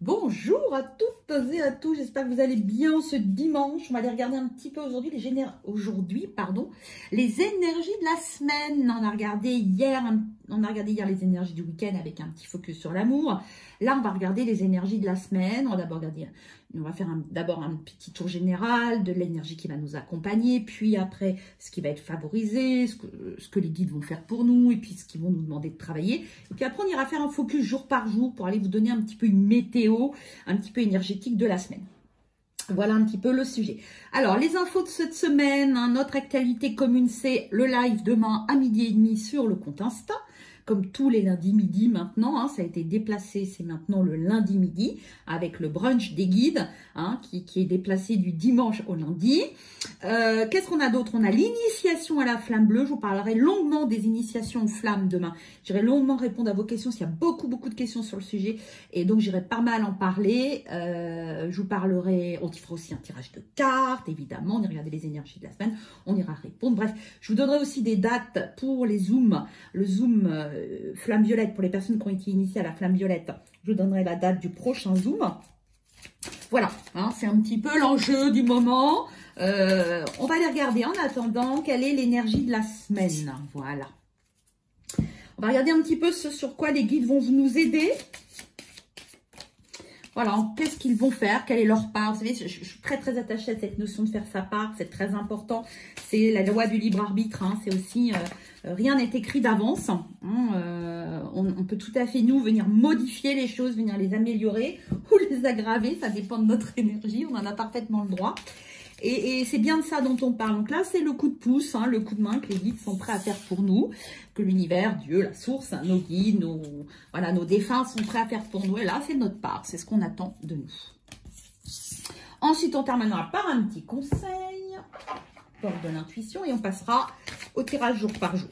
Bonjour à toutes et à tous, j'espère que vous allez bien ce dimanche. On va aller regarder un petit peu aujourd'hui les géné... aujourd'hui, pardon, les énergies de la semaine. On a regardé hier, on a regardé hier les énergies du week-end avec un petit focus sur l'amour. Là, on va regarder les énergies de la semaine. On va d'abord regarder, on va faire d'abord un petit tour général de l'énergie qui va nous accompagner, puis après ce qui va être favorisé, ce que, les guides vont faire pour nous, et puis ce qu'ils vont nous demander de travailler. Et puis après, on ira faire un focus jour par jour pour aller vous donner un petit peu une météo un petit peu énergétique de la semaine. Voilà un petit peu le sujet. Alors, les infos de cette semaine, hein, notre actualité commune, c'est le live demain à midi et demi sur le compte Insta comme tous les lundis midi maintenant. Hein, ça a été déplacé, c'est maintenant le lundi midi avec le brunch des guides hein, qui, est déplacé du dimanche au lundi. Euh, qu'est-ce qu'on a d'autre? On a l'initiation à la flamme bleue. Je vous parlerai longuement des initiations aux flammes demain. J'irai longuement répondre à vos questions s'il y a beaucoup, beaucoup de questions sur le sujet. Et donc, j'irai pas mal en parler. Euh, je vous parlerai, on fera aussi un tirage de cartes, évidemment. On ira regarder les énergies de la semaine. On ira répondre. Bref, je vous donnerai aussi des dates pour les Zooms. Le Zoom euh, flamme violette, pour les personnes qui ont été initiées à la flamme violette, je vous donnerai la date du prochain Zoom. Voilà, hein, c'est un petit peu l'enjeu du moment. Euh, on va les regarder en attendant quelle est l'énergie de la semaine. Voilà. On va regarder un petit peu ce sur quoi les guides vont nous aider. Voilà, qu'est-ce qu'ils vont faire, quelle est leur part. Vous savez, je, suis très très attachée à cette notion de faire sa part, c'est très important. C'est la loi du libre arbitre, hein. c'est aussi euh, euh, rien n'est écrit d'avance. Hein. Euh, on, peut tout à fait, nous, venir modifier les choses, venir les améliorer ou les aggraver. Ça dépend de notre énergie. On en a parfaitement le droit. Et, c'est bien de ça dont on parle. Donc là, c'est le coup de pouce, hein, le coup de main que les guides sont prêts à faire pour nous, que l'univers, Dieu, la source, hein, nos guides, nos, voilà, nos défunts sont prêts à faire pour nous. Et là, c'est notre part, c'est ce qu'on attend de nous. Ensuite, on terminera par un petit conseil, porte de l'intuition, et on passera au tirage jour par jour.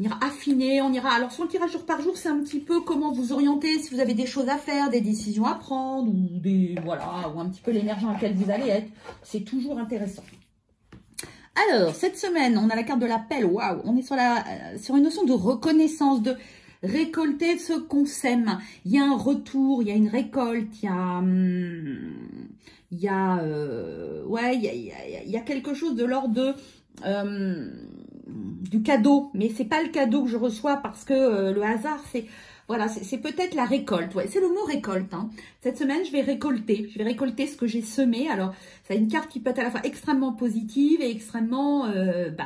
On ira affiner, on ira... Alors, sur le tirage jour par jour, c'est un petit peu comment vous orienter, si vous avez des choses à faire, des décisions à prendre, ou des... Voilà, ou un petit peu l'énergie dans laquelle vous allez être. C'est toujours intéressant. Alors, cette semaine, on a la carte de l'appel. Waouh, on est sur, euh, une notion de reconnaissance, de récolter ce qu'on sème. Il y a un retour, il y a une récolte, il y a... Hum, il y a... Euh, ouais, il y a, il y a, quelque chose de l'ordre de... Euh, du cadeau, mais c'est pas le cadeau que je reçois parce que euh, le hasard, c'est voilà, c'est peut-être la récolte. C'est le mot récolte. Hein. Cette semaine, je vais récolter. Je vais récolter ce que j'ai semé. Alors, c'est une carte qui peut être à la fois extrêmement positive et extrêmement euh, bah,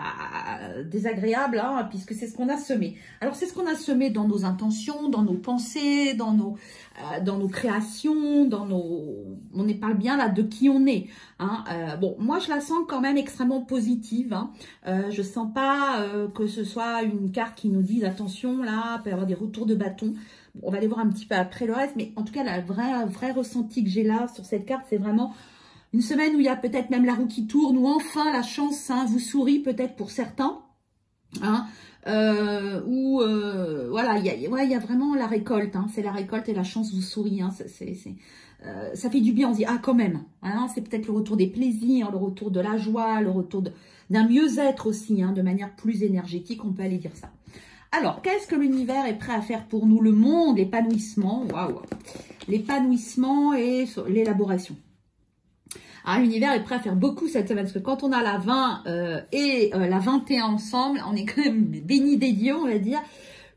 désagréable, hein, puisque c'est ce qu'on a semé. Alors, c'est ce qu'on a semé dans nos intentions, dans nos pensées, dans nos, euh, dans nos créations, dans nos... On est parle bien là de qui on est. Hein. Euh, bon, moi, je la sens quand même extrêmement positive. Hein. Euh, je sens pas que ce soit une carte qui nous dise, attention, là, il peut y avoir des retours de bâton. on va aller voir un petit peu après le reste, mais en tout cas, la vraie, vraie ressenti que j'ai là sur cette carte, c'est vraiment une semaine où il y a peut-être même la roue qui tourne, ou enfin la chance hein, vous sourit peut-être pour certains. Hein, euh, où euh, voilà, il y a, y a vraiment la récolte, hein, c'est la récolte et la chance vous sourit, hein, euh, ça fait du bien, on se dit, ah quand même, hein, c'est peut-être le retour des plaisirs, le retour de la joie, le retour d'un mieux-être aussi, hein, de manière plus énergétique, on peut aller dire ça. Alors, qu'est-ce que l'univers est prêt à faire pour nous? Le monde, l'épanouissement, waouh, l'épanouissement et l'élaboration. Ah, l'univers est prêt à faire beaucoup cette semaine, parce que quand on a la 20 euh, et euh, la 21 ensemble, on est quand même béni des dieux, on va dire.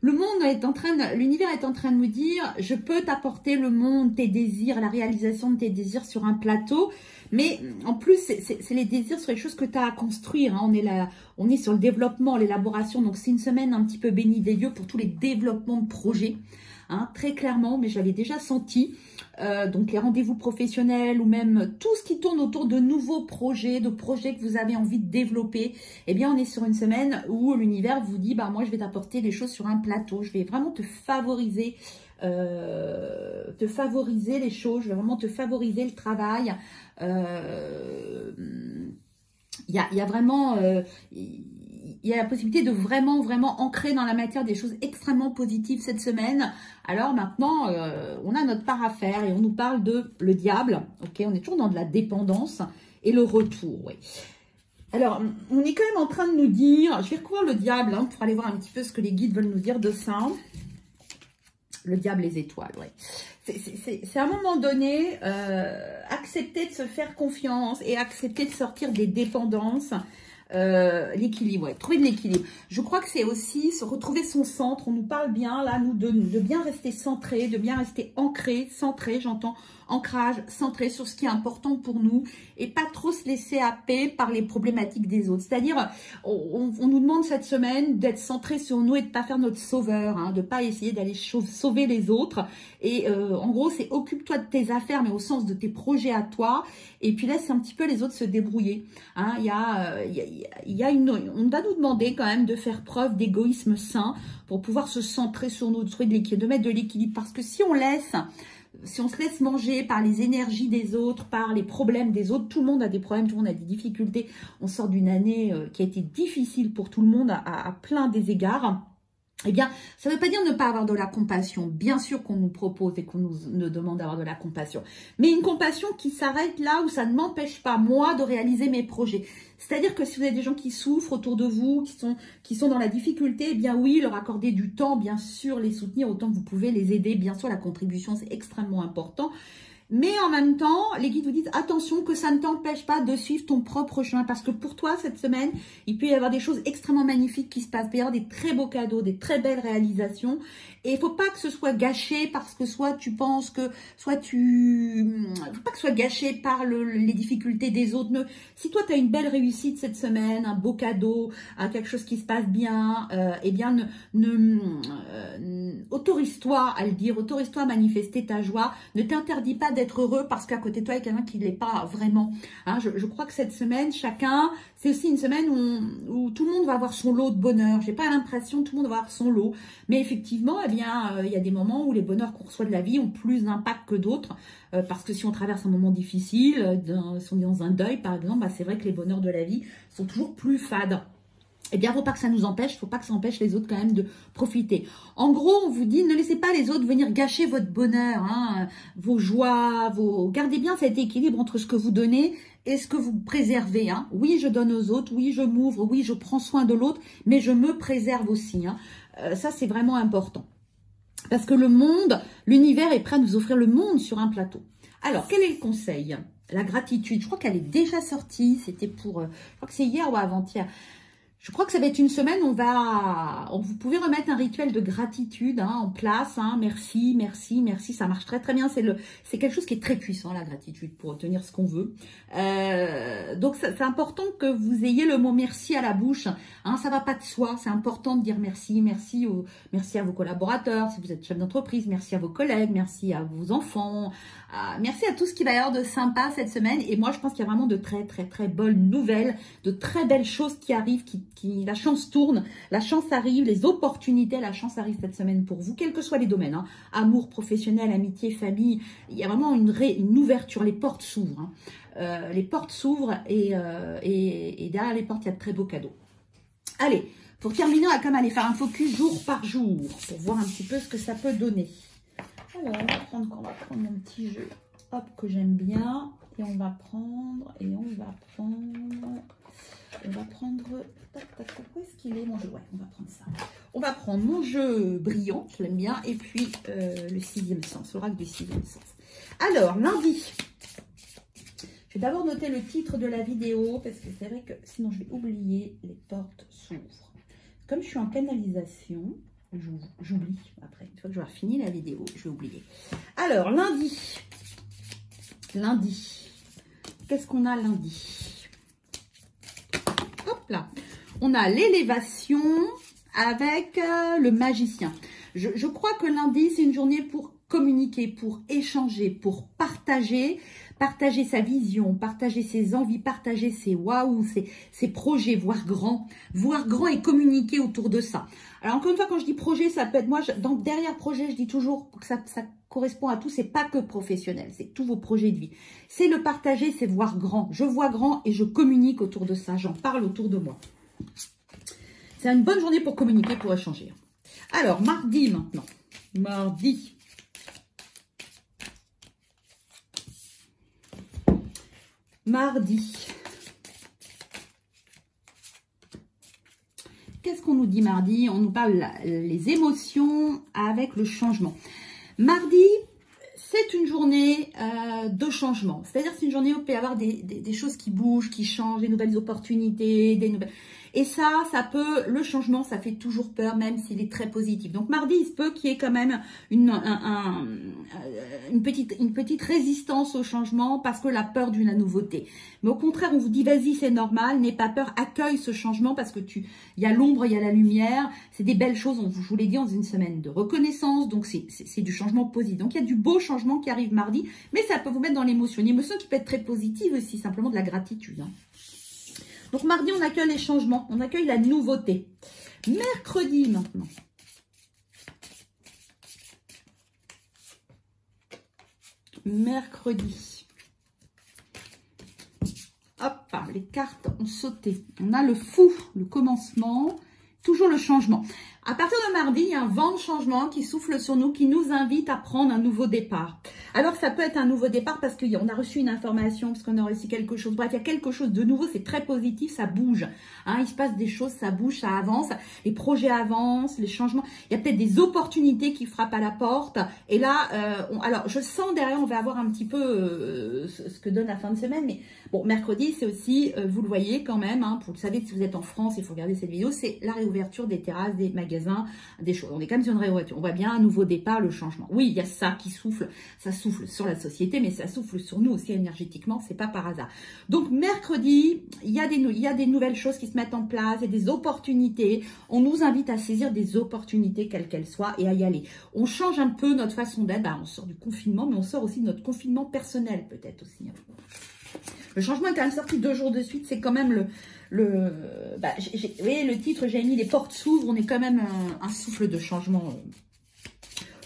Le monde est en train, l'univers est en train de nous dire, je peux t'apporter le monde, tes désirs, la réalisation de tes désirs sur un plateau, mais en plus, c'est les désirs sur les choses que tu as à construire. Hein. On, est là, on est sur le développement, l'élaboration, donc c'est une semaine un petit peu bénie des dieux pour tous les développements de projets. Hein, très clairement, mais je l'avais déjà senti. Euh, donc les rendez-vous professionnels ou même tout ce qui tourne autour de nouveaux projets, de projets que vous avez envie de développer, eh bien on est sur une semaine où l'univers vous dit, bah moi je vais t'apporter des choses sur un plateau, je vais vraiment te favoriser, euh, te favoriser les choses, je vais vraiment te favoriser le travail. Euh, il y, a, y, a, vraiment il y a la possibilité de vraiment, vraiment ancrer dans la matière des choses extrêmement positives cette semaine. Alors maintenant, euh, on a notre part à faire et on nous parle de le diable. Ok, on est toujours dans de la dépendance et le retour. Alors, on est quand même en train de nous dire, je vais recouvrir le diable hein, pour aller voir un petit peu ce que les guides veulent nous dire de ça. Le diable, les étoiles. C'est à un moment donné, euh, accepter de se faire confiance et accepter de sortir des dépendances euh, l'équilibre, ouais, trouver de l'équilibre. Je crois que c'est aussi se retrouver son centre. On nous parle bien, là, nous, de, bien rester centré, de bien rester ancré, centré, j'entends, ancrage, centré sur ce qui est important pour nous et pas trop se laisser happer par les problématiques des autres. C'est-à-dire, on, nous demande cette semaine d'être centré sur nous et de pas faire notre sauveur, hein, de pas essayer d'aller sauver les autres. Et euh, en gros, c'est occupe-toi de tes affaires, mais au sens de tes projets à toi. Et puis laisse un petit peu les autres se débrouiller. Hein. Il, y a, euh, il, on va nous demander quand même de faire preuve d'égoïsme sain pour pouvoir se centrer sur nous, de mettre de l'équilibre. Parce que si on laisse si on se laisse manger par les énergies des autres, par les problèmes des autres, tout le monde a des problèmes, tout le monde a des difficultés. On sort d'une année euh, qui a été difficile pour tout le monde à plein des égards. Eh bien, ça ne veut pas dire ne pas avoir de la compassion. Bien sûr qu'on nous propose et qu'on nous, demande d'avoir de la compassion. Mais une compassion qui s'arrête là où ça ne m'empêche pas, moi, de réaliser mes projets. C'est-à-dire que si vous avez des gens qui souffrent autour de vous, qui sont, qui sont dans la difficulté, eh bien oui, leur accorder du temps, bien sûr, les soutenir autant que vous pouvez, les aider. Bien sûr, la contribution, c'est extrêmement important. Mais en même temps, les guides vous disent attention que ça ne t'empêche pas de suivre ton propre chemin. Parce que pour toi, cette semaine, il peut y avoir des choses extrêmement magnifiques qui se passent. Il peut y avoir des très beaux cadeaux, des très belles réalisations. Et il faut pas que ce soit gâché parce que soit tu penses que, soit tu... soit gâché par les difficultés des autres. si toi, tu as une belle réussite cette semaine, un beau cadeau, quelque chose qui se passe bien, euh, eh bien, euh, autorise-toi à le dire, autorise-toi à manifester ta joie. Ne t'interdis pas d'être heureux parce qu'à côté de toi, il y a quelqu'un qui ne l'est pas vraiment. Hein, je, crois que cette semaine, chacun, c'est aussi une semaine où, tout le monde va avoir son lot de bonheur. J'ai pas l'impression que tout le monde va avoir son lot. Mais effectivement, eh bien, euh, il y a des moments où les bonheurs qu'on reçoit de la vie ont plus d'impact que d'autres. Euh, parce que si on traverse un moment difficile, euh, si on est dans un deuil, par exemple, bah, c'est vrai que les bonheurs de la vie sont toujours plus fades eh bien, il ne faut pas que ça nous empêche, il ne faut pas que ça empêche les autres quand même de profiter. En gros, on vous dit, ne laissez pas les autres venir gâcher votre bonheur, hein, vos joies, vos... Gardez bien cet équilibre entre ce que vous donnez et ce que vous préservez. Hein. Oui, je donne aux autres, oui, je m'ouvre, oui, je prends soin de l'autre, mais je me préserve aussi. Hein. Euh, ça, c'est vraiment important. Parce que le monde, l'univers est prêt à nous offrir le monde sur un plateau. Alors, quel est le conseil? La gratitude, je crois qu'elle est déjà sortie, c'était pour, euh, je crois que c'est hier ou avant-hier. Je crois que ça va être une semaine, on va, vous pouvez remettre un rituel de gratitude hein, en place. Hein, merci, merci, merci, ça marche très très bien. C'est le, c'est quelque chose qui est très puissant la gratitude pour obtenir ce qu'on veut. Euh, donc c'est important que vous ayez le mot merci à la bouche. Hein, ça va pas de soi, c'est important de dire merci, merci, aux, merci à vos collaborateurs, si vous êtes chef d'entreprise, merci à vos collègues, merci à vos enfants, merci à tout ce qui va y avoir de sympa cette semaine. Et moi je pense qu'il y a vraiment de très très très bonnes nouvelles, de très belles choses qui arrivent, qui la chance tourne, la chance arrive, les opportunités, la chance arrive cette semaine pour vous, quels que soient les domaines, hein. amour, professionnel, amitié, famille, il y a vraiment une, ouverture, les portes s'ouvrent. Hein. Euh, les portes s'ouvrent euh, et, derrière les portes, il y a de très beaux cadeaux. Allez, pour terminer, on va quand même aller faire un focus jour par jour pour voir un petit peu ce que ça peut donner. Alors, on va prendre, on petit jeu, que j'aime bien. Et on va prendre, et on va prendre on va prendre... mon jeu? On va prendre ça. On va prendre mon jeu brillant, je l'aime bien, et puis euh, le sixième sens, l'oracle du sixième sens. Alors, lundi, je vais d'abord noter le titre de la vidéo, parce que c'est vrai que sinon je vais oublier, les portes s'ouvrent. Comme je suis en canalisation, j'oublie après. Une fois que j'aurai fini la vidéo, je vais oublier. Alors, lundi, lundi, qu'est-ce qu'on a lundi? Là. On a l'élévation avec euh, le magicien. Je, crois que lundi, c'est une journée pour communiquer, pour échanger, pour partager, partager sa vision, partager ses envies, partager ses waouh, ses, projets, voir grand, voir grand et communiquer autour de ça. Alors encore une fois, quand je dis projet, ça peut être moi, derrière projet, je dis toujours que ça, ça correspond à tout, c'est pas que professionnel, c'est tous vos projets de vie. C'est le partager, c'est voir grand. Je vois grand et je communique autour de ça, j'en parle autour de moi. C'est une bonne journée pour communiquer, pour échanger. Alors, mardi maintenant. Mardi. Mardi. Qu'est-ce qu'on nous dit mardi? On nous parle les émotions avec le changement. Mardi, c'est une journée euh, de changement. C'est-à-dire c'est une journée où il peut y avoir des, des, choses qui bougent, qui changent, des nouvelles opportunités, des nouvelles... Et ça, ça peut, le changement, ça fait toujours peur, même s'il est très positif. Donc mardi, il se peut qu'il y ait quand même euh, une, petite, résistance au changement parce que la peur d'une nouveauté. Mais au contraire, on vous dit, vas-y, c'est normal, n'aie pas peur, accueille ce changement parce que tu, y a l'ombre, il y a la lumière. C'est des belles choses, on, je vous l'ai dit, dans une semaine de reconnaissance. Donc c'est du changement positif. Donc il y a du beau changement qui arrive mardi, mais ça peut vous mettre dans l'émotion. Une émotion qui peut être très positive aussi, simplement de la gratitude. Hein. Donc mardi, on accueille les changements, on accueille la nouveauté. Mercredi maintenant. Mercredi. Hop, les cartes ont sauté. On a le fou, le commencement, toujours le changement. À partir de mardi, il y a un vent de changement qui souffle sur nous, qui nous invite à prendre un nouveau départ. Alors, ça peut être un nouveau départ parce qu'on a reçu une information, parce qu'on a reçu quelque chose. Bref, il y a quelque chose de nouveau, c'est très positif, ça bouge. Hein, il se passe des choses, ça bouge, ça avance. Les projets avancent, les changements. Il y a peut-être des opportunités qui frappent à la porte. Et là, euh, alors, je sens derrière, on va avoir un petit peu euh, ce que donne la fin de semaine. Mais bon, mercredi, c'est aussi, euh, vous le voyez quand même, hein, vous savez, si vous êtes en France, il faut regarder cette vidéo, c'est la réouverture des terrasses, des magasins des choses. On est quand même sur une réouverture. On voit bien un nouveau départ, le changement. Oui, il y a ça qui souffle. Ça souffle sur la société, mais ça souffle sur nous aussi énergétiquement. C'est pas par hasard. Donc, mercredi, il y, a des, y a des nouvelles choses qui se mettent en place et des opportunités. On nous invite à saisir des opportunités, quelles qu'elles soient, et à y aller. On change un peu notre façon d'être. Bah, on sort du confinement, mais on sort aussi de notre confinement personnel, peut-être aussi. Le changement est quand même sorti deux jours de suite. C'est quand même le, le, bah, le titre, j'ai mis les portes s'ouvrent, on est quand même un, souffle de changement.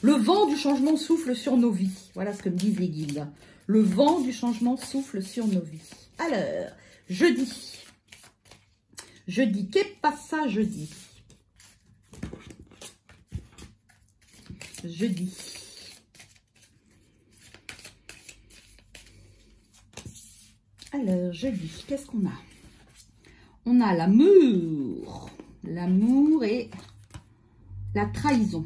Le vent du changement souffle sur nos vies. Voilà ce que me disent les guides. Le vent du changement souffle sur nos vies. Alors, jeudi. Jeudi, qu'est pas ça jeudi? Jeudi. Alors, jeudi, qu'est-ce qu'on a? A l'amour. L'amour et la trahison.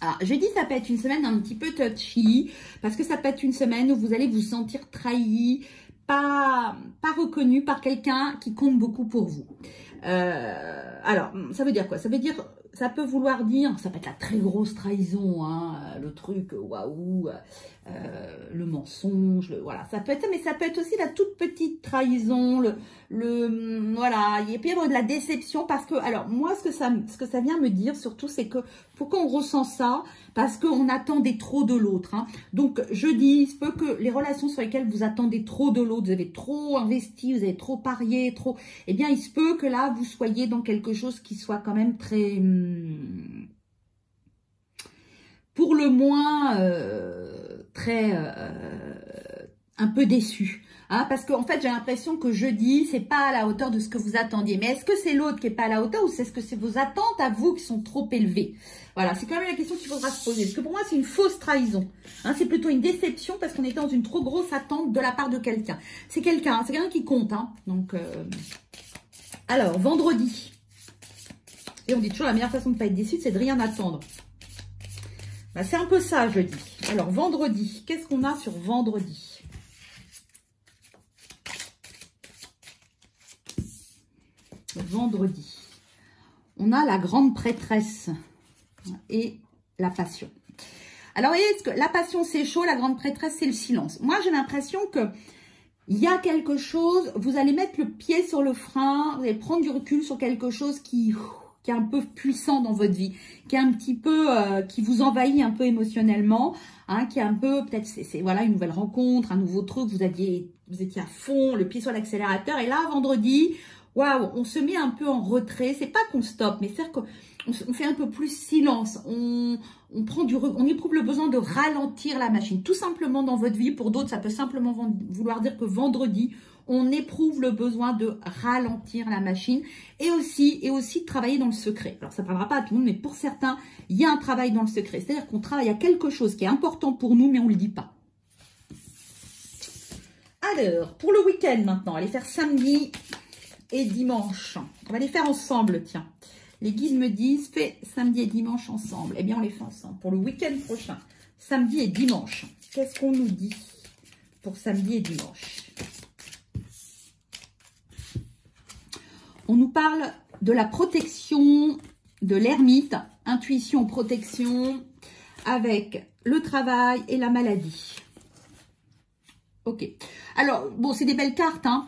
Alors, jeudi, ça peut être une semaine un petit peu touchy, parce que ça peut être une semaine où vous allez vous sentir trahi, pas, pas reconnu par quelqu'un qui compte beaucoup pour vous. Euh, alors, ça veut dire quoi? Ça veut dire ça peut vouloir dire, ça peut être la très grosse trahison, hein, le truc, waouh, euh, le mensonge, voilà, ça peut être mais ça peut être aussi la toute petite trahison, le, le voilà, il peut y avoir de la déception parce que, alors moi, ce que ça, ce que ça vient me dire surtout, c'est que pourquoi on ressent ça Parce qu'on attendait trop de l'autre. Hein. Donc, je dis, il se peut que les relations sur lesquelles vous attendez trop de l'autre, vous avez trop investi, vous avez trop parié, trop, eh bien, il se peut que là, vous soyez dans quelque chose qui soit quand même très... Hum, pour le moins, euh, très... Euh, un peu déçu. Hein, parce qu'en en fait, j'ai l'impression que jeudi, c'est pas à la hauteur de ce que vous attendiez. Mais est-ce que c'est l'autre qui est pas à la hauteur ou est-ce que c'est vos attentes à vous qui sont trop élevées? Voilà, c'est quand même la question qu'il faudra se poser. Parce que pour moi, c'est une fausse trahison. Hein, c'est plutôt une déception parce qu'on était dans une trop grosse attente de la part de quelqu'un. C'est quelqu'un, c'est quelqu'un qui compte. Hein, euh, alors, vendredi. Et on dit toujours la meilleure façon de ne pas être déçu, c'est de rien attendre. Bah, c'est un peu ça, jeudi. Alors, vendredi, qu'est-ce qu'on a sur vendredi? Vendredi. On a la grande prêtresse et la passion. Alors, vous voyez, que la passion, c'est chaud, la grande prêtresse, c'est le silence. Moi, j'ai l'impression que il y a quelque chose, vous allez mettre le pied sur le frein, vous allez prendre du recul sur quelque chose qui, qui est un peu puissant dans votre vie, qui est un petit peu, euh, qui vous envahit un peu émotionnellement, hein, qui est un peu, peut-être, c'est voilà une nouvelle rencontre, un nouveau truc, vous aviez, vous étiez à fond, le pied sur l'accélérateur, et là, vendredi, waouh, on se met un peu en retrait. C'est pas qu'on stoppe, mais c'est qu'on on fait un peu plus silence. On, prend du, on éprouve le besoin de ralentir la machine. Tout simplement dans votre vie. Pour d'autres, ça peut simplement vouloir dire que vendredi, on éprouve le besoin de ralentir la machine et aussi, et aussi de travailler dans le secret. Alors, ça ne parlera pas à tout le monde, mais pour certains, il y a un travail dans le secret. C'est-à-dire qu'on travaille à quelque chose qui est important pour nous, mais on ne le dit pas. Alors, pour le week-end maintenant, allez faire samedi, et dimanche. On va les faire ensemble, tiens. Les guides me disent, fais samedi et dimanche ensemble. Eh bien, on les fait ensemble pour le week-end prochain. Samedi et dimanche. Qu'est-ce qu'on nous dit pour samedi et dimanche? On nous parle de la protection de l'ermite, intuition, protection, avec le travail et la maladie. Ok. Alors, bon, c'est des belles cartes, hein.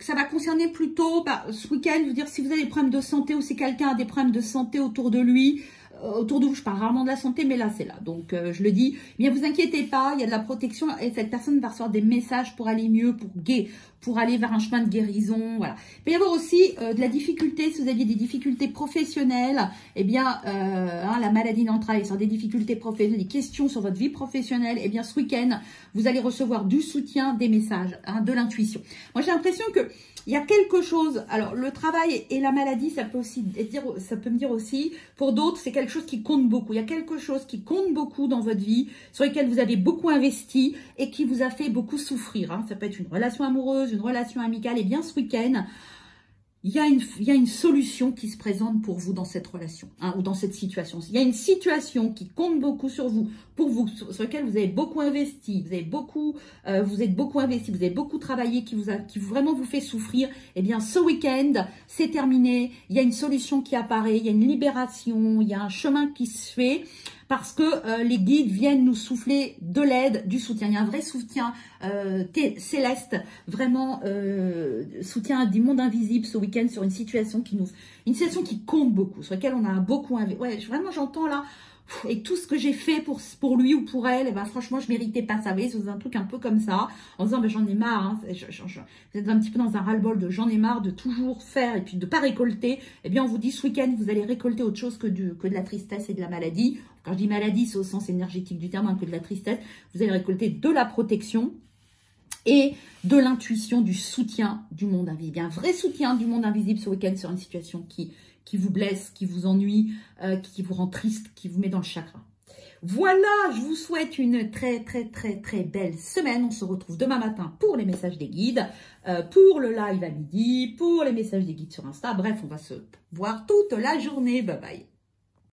Ça va concerner plutôt, bah, ce week-end, veux dire, si vous avez des problèmes de santé ou si quelqu'un a des problèmes de santé autour de lui, euh, autour de vous, je parle rarement de la santé, mais là c'est là. Donc euh, je le dis, bien vous inquiétez pas, il y a de la protection et cette personne va recevoir des messages pour aller mieux, pour guérir, pour aller vers un chemin de guérison. Voilà. Il peut y avoir aussi euh, de la difficulté, si vous aviez des difficultés professionnelles, eh bien hein, la maladie travail, sur des difficultés professionnelles, des questions sur votre vie professionnelle, eh bien ce week-end, vous allez recevoir du soutien, des messages, hein, de l'intuition. Moi j'ai l'impression que il y a quelque chose, alors le travail et la maladie, ça peut aussi dire, ça peut me dire aussi, pour d'autres, c'est quelque chose qui compte beaucoup. Il y a quelque chose qui compte beaucoup dans votre vie, sur lequel vous avez beaucoup investi et qui vous a fait beaucoup souffrir. Hein. Ça peut être une relation amoureuse, une relation amicale. Et bien ce week-end, il y, a une, y, a une, solution qui se présente pour vous dans cette relation hein, ou dans cette situation. Il y a une situation qui compte beaucoup sur vous, pour vous, sur, laquelle vous avez beaucoup investi, vous avez beaucoup, euh, vous êtes beaucoup investi, vous avez beaucoup travaillé, qui vous a, qui vraiment vous fait souffrir. Eh bien, ce week-end, c'est terminé. Il y a une solution qui apparaît, il y a une libération, il y a un chemin qui se fait parce que euh, les guides viennent nous souffler de l'aide, du soutien. Il y a un vrai soutien euh, céleste, vraiment euh, soutien du monde invisible ce week-end sur une situation qui nous, une situation qui compte beaucoup, sur laquelle on a beaucoup. Ouais, vraiment j'entends là et tout ce que j'ai fait pour, lui ou pour elle, eh ben franchement, je méritais pas ça. Vous voyez, c'est un truc un peu comme ça, en disant, ben, j'en ai marre. Hein, vous êtes un petit peu dans un ras-le-bol de j'en ai marre de toujours faire et puis de pas récolter. Eh bien, on vous dit ce week-end, vous allez récolter autre chose que, de la tristesse et de la maladie. Quand je dis maladie, c'est au sens énergétique du terme, hein, que de la tristesse. Vous allez récolter de la protection et de l'intuition, du soutien du monde invisible. Un vrai soutien du monde invisible ce week-end sur une situation qui, qui vous blesse, qui vous ennuie, euh, qui vous rend triste, qui vous met dans le chakra. Voilà, je vous souhaite une très très très très belle semaine. On se retrouve demain matin pour les messages des guides, euh, pour le live à midi, pour les messages des guides sur Insta. Bref, on va se voir toute la journée. Bye bye.